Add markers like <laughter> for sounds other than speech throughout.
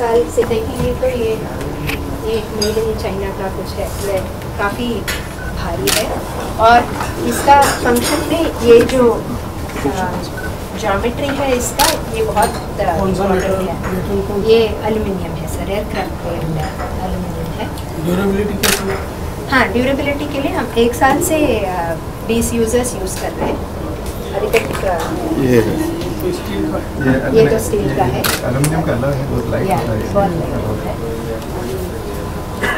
साल से देखेंगे तो ये ये मेड इन चाइना का कुछ है ये काफ़ी भारी है। और इसका फ़ंक्शन में ये जो जोमेट्री है इसका ये बहुत है। ये एल्युमिनियम है सर एयरक्राफ्ट एल्युमिनियम है। ड्यूरेबिलिटी है हाँ ड्यूरेबिलिटी के लिए हम एक साल से बीस यूज़र्स यूज़ कर रहे हैं। अभी तक ये स्टील का ये तो स्टील का है। एल्यूमिनियम का अलग है बहुत लाइट होता है। बहुत लाइट होता है।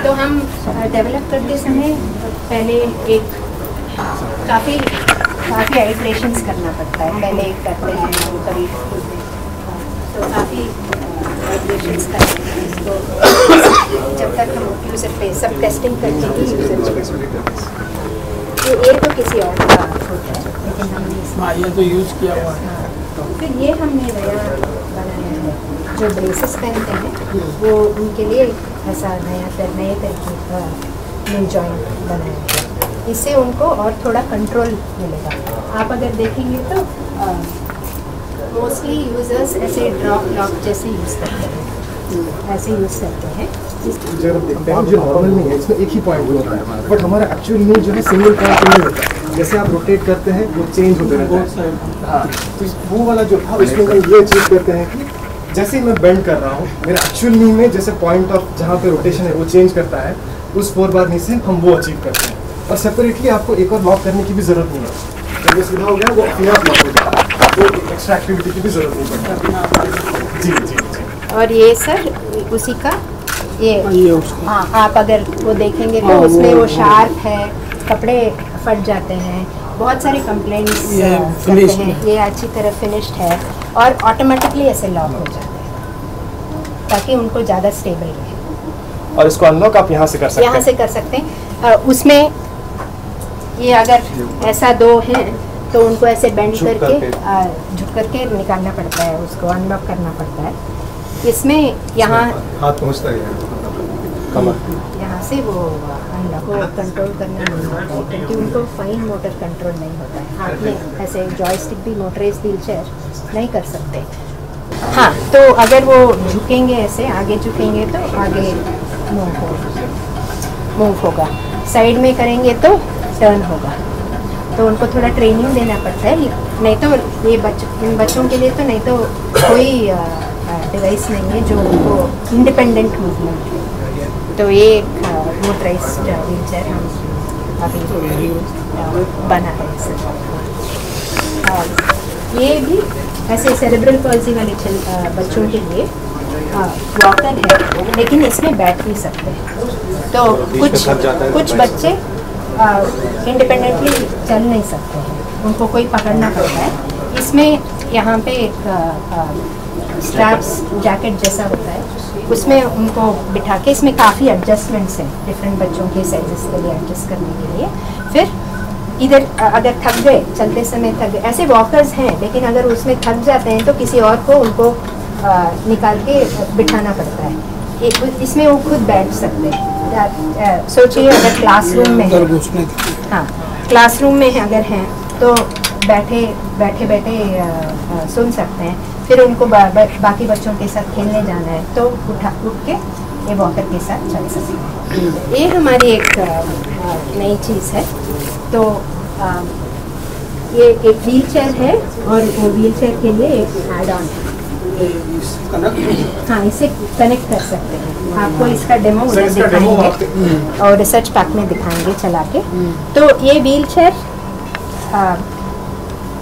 तो हम डेवलप करते समय पहले एक काफ़ी काफ़ी आइट्रेशंस करना पड़ता है। पहले एक करते हैं हम कभी तो काफ़ी आइट्रेशंस करते हैं। इसको जब तक हम यूज़र पे सब टेस्टिंग करके ही यूज़र ये ये तो किसी और का होता है लेकिन हमने इसमें हाँ तो यूज़ किया हुआ है। फिर ये हमने नया बनाया है जो ब्रेसेस पहनते हैं वो उनके लिए ऐसा नया तर नए तरीके का न्यू जॉइंट बनाया है इससे उनको और थोड़ा कंट्रोल मिलेगा। आप अगर देखेंगे तो मोस्टली यूज़र्स ऐसे ड्रॉप लॉक जैसे यूज़ करते हैं। ऐसे यूज़ करते हैं। जब आप देखते हैं जो नॉर्मल नहीं है इसमें एक ही पॉइंट होता है। बट हमारा एक्चुअल न्यू जो है सिंगल पॉइंट नहीं होता। है जैसे आप रोटेट करते हैं वो चेंज होते रहता है। हाँ। तो वो वाला जो था उसमें हम ये अचीव करते हैं कि जैसे ही मैं बेंड कर रहा हूँ मेरा एक्चुअल नी में जैसे पॉइंट ऑफ़ जहाँ पे रोटेशन है वो चेंज करता है उस फोर बार नी से हम वो अचीव करते हैं। और सेपरेटली आपको एक और लॉक करने की भी ज़रूरत नहीं है। जब ये सीधा हो गया वो अपने आप लॉक हो जाता है। वो एक्स्ट्रा एक्टिविटी की भी ज़रूरत नहीं पड़ती। जी जी जी। और ये सर उसी का? ये ये हाँ आप अगर वो देखेंगे तो हाँ, उसमें वो शार्प है कपड़े फट जाते हैं। बहुत सारे कंप्लेंट्स ये करते हैं। ये अच्छी तरह फिनिश्ड है और ऑटोमेटिकली ऐसे लॉक हो जाते हैं ताकि उनको ज़्यादा स्टेबल रहे। और इसको अनलॉक आप यहाँ से कर सकते हैं। यहाँ से कर सकते हैं। उसमें ये अगर ऐसा दो हैं तो उनको ऐसे बेंड करके करके। झुक करके निकालना पड़ता है उसको अनलॉक करना पड़ता है। इसमें यहाँ हाथ पहुँचता है कमर यहाँ से वो को कंट्रोल करना नहीं होता है, क्योंकि उनको फाइन मोटर कंट्रोल नहीं होता है। हाथ में ऐसे जॉयस्टिक भी मोटराइज व्हील चेयर नहीं कर सकते। हाँ तो अगर वो झुकेंगे ऐसे, आगे झुकेंगे तो आगे मूव होगा मूव होगा। साइड में करेंगे तो टर्न होगा। तो उनको थोड़ा ट्रेनिंग देना पड़ता है, नहीं तो ये बच, इन बच्चों के लिए तो नहीं तो कोई डिवाइस नहीं है जो उनको इंडिपेंडेंट मूवमेंट तो ये एक मोटराइज व्हील चेयर हम अभी बना है सर ये भी ऐसे सेरेब्रल पॉलिसी वाले चल बच्चों के लिए वॉकर है लेकिन इसमें बैठ नहीं सकते। तो कुछ है कुछ तो बच्चे इंडिपेंडेंटली चल नहीं सकते हैं। उनको कोई पकड़ना पड़ता है। इसमें यहाँ पे एक स्ट्रैप्स जैकेट जैसा होता है। उसमें उनको बिठा के इसमें काफ़ी एडजस्टमेंट्स हैं डिफरेंट बच्चों के साइजेस के लिए एडजस्ट करने के लिए। फिर इधर अगर थक गए चलते समय थक गए ऐसे वॉकर्स हैं लेकिन अगर उसमें थक जाते हैं तो किसी और को उनको अ, निकाल के बिठाना पड़ता है। इसमें वो खुद बैठ सकते हैं। सोचिए अगर क्लासरूम में है हाँ क्लासरूम में अगर हैं तो बैठे बैठे बैठे सुन सकते हैं। फिर उनको बा, बा, बाकी बच्चों के साथ खेलने जाना है। तो उठा उठ के ये वॉकर के साथ चल सकते हैं। ये हमारी एक नई चीज़ है। तो अ, ये एक व्हील चेयर है और वो व्हील चेयर के लिए एक एड ऑन है। हाँ? इसे कनेक्ट कर सकते हैं। आपको इसका डेमो सर, इसका डेमो दिखाएँगे और रिसर्च पैक में दिखाएँगे चला के। तो ये व्हील चेयर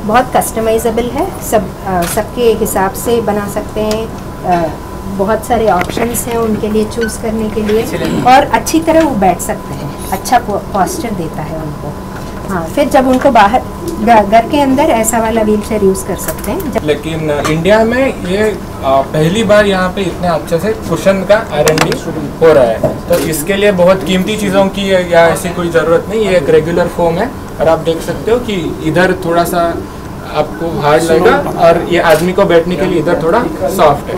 बहुत कस्टमाइजेबल है। सब सबके हिसाब से बना सकते हैं। बहुत सारे ऑप्शंस हैं उनके लिए चूज़ करने के लिए। और अच्छी तरह वो बैठ सकते हैं। अच्छा पॉस्चर देता है उनको। हाँ फिर जब उनको बाहर घर के अंदर ऐसा वाला व्हील चेयर यूज़ कर सकते हैं। लेकिन इंडिया में ये पहली बार यहाँ पे इतने अच्छे से कुशन का आर हो रहा है। तो इसके लिए बहुत कीमती चीज़ों की या ऐसी कोई ज़रूरत नहीं ये एक रेगुलर फॉर्म है। और आप देख सकते हो कि इधर थोड़ा सा आपको हार्ड लगेगा और ये आदमी को बैठने के लिए इधर थोड़ा सॉफ्ट है।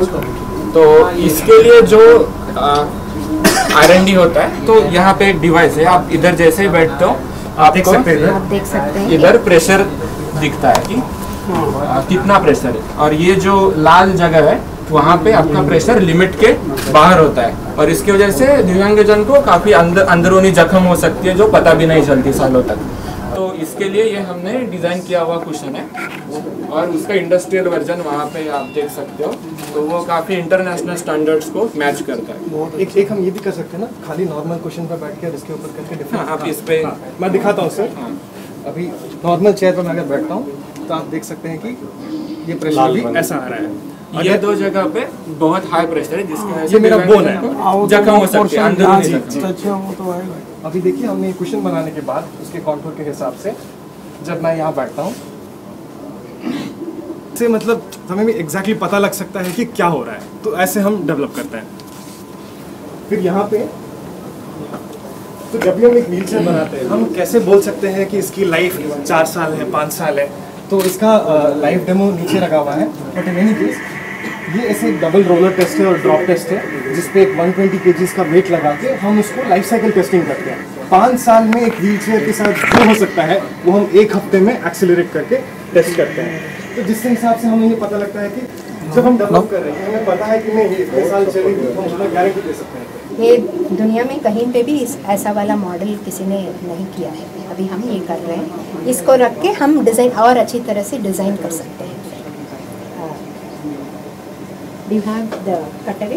तो इसके लिए जो आर एन डी होता है तो यहाँ पे एक डिवाइस है। आप इधर जैसे ही बैठते हो आप देख सकते हैं इधर। आप देख सकते हैं इधर प्रेशर दिखता है कि कितना प्रेशर है। और ये जो लाल जगह है वहाँ पे आपका प्रेशर लिमिट के बाहर होता है। और इसकी वजह से दिव्यांगजन को काफ़ी अंदर अंदरूनी जख्म हो सकती है जो पता भी नहीं चलती सालों तक। तो इसके लिए ये हमने डिज़ाइन किया हुआ क्वेश्चन है। और उसका इंडस्ट्रियल वर्जन वहाँ पे आप देख सकते हो। तो वो काफ़ी इंटरनेशनल स्टैंडर्ड्स को मैच करता है। एक एक हम ये भी कर सकते हैं ना खाली नॉर्मल क्वेश्चन पर बैठ के और इसके ऊपर करके हाँ, आप इस पे मैं दिखाता हूँ सर हाँ। अभी नॉर्मल चेयर पर मैं अगर बैठता हूँ तो आप देख सकते हैं कि ये प्रेशर भी ऐसा आ रहा है। ये दो जगह पे बहुत हाई प्रेशर है जिसकी वजह से ये मेरा बोन है। हाँ, तो जख्म हो वो सकती है portion अभी देखिए, हमने ये क्वेश्चन बनाने के बाद, उसके कॉन्टूर के हिसाब से जब मैं यहाँ बैठता हूँ, से मतलब हमें भी एग्जैक्टली पता लग सकता है कि क्या हो रहा है। तो ऐसे हम डेवलप करते हैं। फिर यहाँ पे तो जब भी हम एक व्हील चेयर बनाते हैं, हम कैसे बोल सकते हैं कि इसकी लाइफ चार साल है, पाँच साल है? तो इसका लाइफ डेमो नीचे लगा हुआ है। बट इन एनी केस ये ऐसे एक डबल रोलर टेस्ट है और ड्रॉप टेस्ट है, जिसपे एक 120 ट्वेंटी का वेट लगा के हम उसको लाइफ साइकिल टेस्टिंग करते हैं। पाँच साल में एक व्हील चेयर के साथ जो हो सकता है, वो हम एक हफ़्ते में एक्सेलरेट करके टेस्ट करते हैं। तो जिसके हिसाब से हमें ये पता लगता है कि जब हम डेवलप कर रहे हैं, हमें पता है कि नहीं इतने साल चलेगी तो हम उसका गारंटी दे सकते हैं। ये दुनिया में कहीं पे भी इस, ऐसा वाला मॉडल किसी ने नहीं किया है। अभी हम ये कर रहे हैं। इसको रख के हम डिज़ाइन और अच्छी तरह से डिज़ाइन कर सकते हैं। डू हैव द कटरे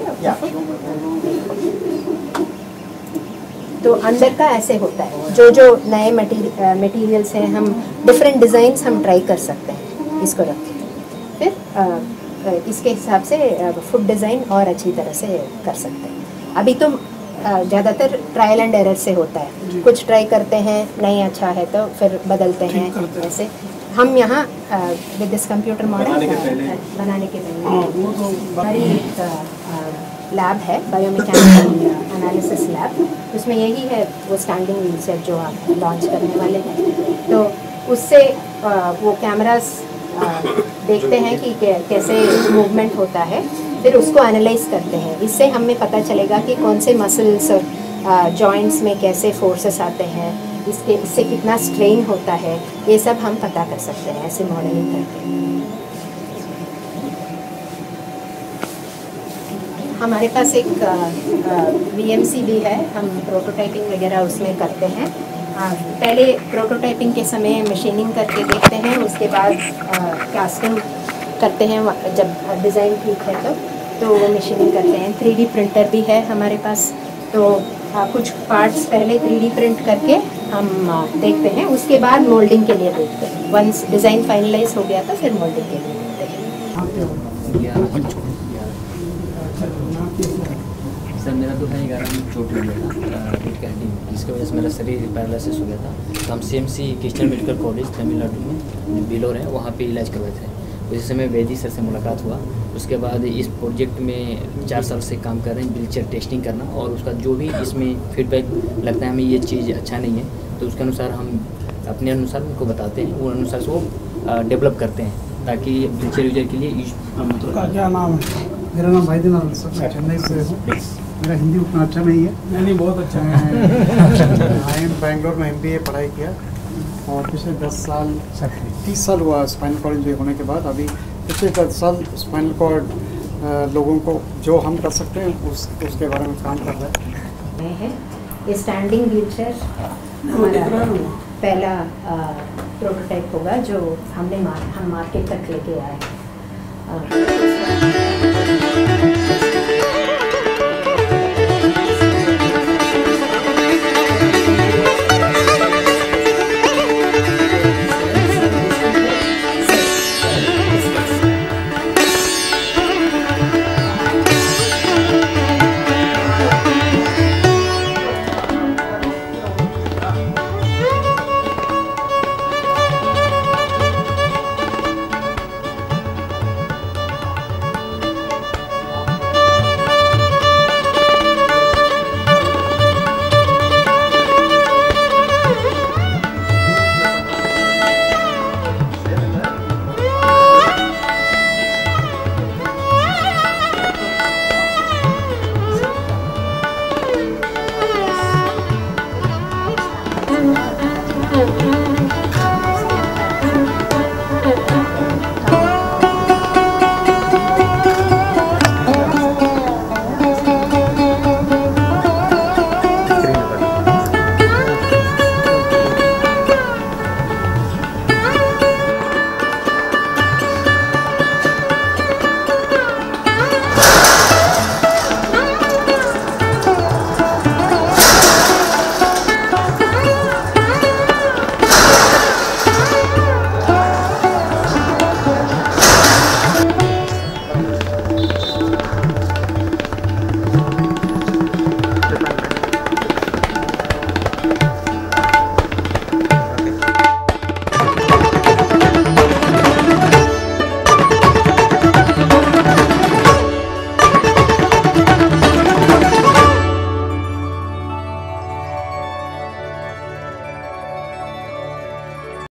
तो अंदर का ऐसे होता है। जो जो नए मटेरियल्स हैं हम डिफरेंट डिज़ाइंस हम ट्राई कर सकते हैं इसको रख फिर अ, इसके हिसाब से फुड डिज़ाइन और अच्छी तरह से कर सकते हैं। अभी तो ज़्यादातर ट्रायल एंड एरर से होता है। कुछ ट्राई करते हैं नहीं अच्छा है तो फिर बदलते हैं। ऐसे। हम यहाँ विद दिस कंप्यूटर मॉडल बनाने के हाँ पहले तो हमारी एक लैब है बायोमैकेनिकल एनालिसिस लैब उसमें यही है वो स्टैंडिंग व्हीलचेयर जो आप लॉन्च करने वाले हैं। तो उससे वो कैमरास देखते हैं कि कैसे मूवमेंट होता है। फिर उसको एनालाइज करते हैं। इससे हमें पता चलेगा कि कौन से मसल्स और जॉइंट्स में कैसे फोर्सेस आते हैं। इसके इससे कितना स्ट्रेन होता है, ये सब हम पता कर सकते हैं ऐसे मॉडलिंग करके। हमारे पास एक वीएमसी भी है, हम प्रोटोटाइपिंग वगैरह उसमें करते हैं। पहले प्रोटोटाइपिंग के समय मशीनिंग करके देखते हैं, उसके बाद कास्टिंग करते हैं जब डिज़ाइन ठीक है तो तो वो मशीनिंग करते हैं। थ्री प्रिंटर भी है हमारे पास तो कुछ पार्ट्स पहले थ्री प्रिंट करके हम देखते हैं। उसके बाद मोल्डिंग के लिए देखते हैं। वंस डिज़ाइन फाइनलाइज हो गया तो फिर मोल्डिंग के लिए देखते हैं। सर, मेरा तो है ग्यारह में चोट लग गया था जिसकी वजह से मेरा शरीर पैरालिसिस हो गया था। तो हम C M C Christian medical college Tamil Nadu में, बिलोर है, वहाँ पे इलाज करवाए थे। उसी समय वैदी सर से मुलाकात हुआ। उसके बाद इस प्रोजेक्ट में चार साल से काम कर रहे हैं व्हीलचेयर टेस्टिंग करना और उसका जो भी इसमें फीडबैक लगता है हमें ये चीज़ अच्छा नहीं है तो उसके अनुसार हम अपने अनुसार उनको बताते हैं वो अनुसार से वो डेवलप करते हैं ताकि व्हीलचेयर यूज़र के लिए यूज़ क्या नाम है? मेरा नाम भाई मैं चेन्नई से हूँ। मेरा हिंदी उतना अच्छा नहीं है। नहीं नहीं बहुत अच्छा है। <laughs> आई एम बैंगलोर में एमबीए पढ़ाई किया और पिछले दस साल तीस साल हुआ स्पाइनल कॉलेज होने के बाद अभी पिछले दस साल स्पाइनल कॉर्ड लोगों को जो हम कर सकते हैं उस उसके बारे में काम कर रहे हैं ये स्टैंडिंग व्हीलचेयर हमारा पहला प्रोटोटाइप होगा जो हमने मार, हम मार्केट तक लेके आए हैं। है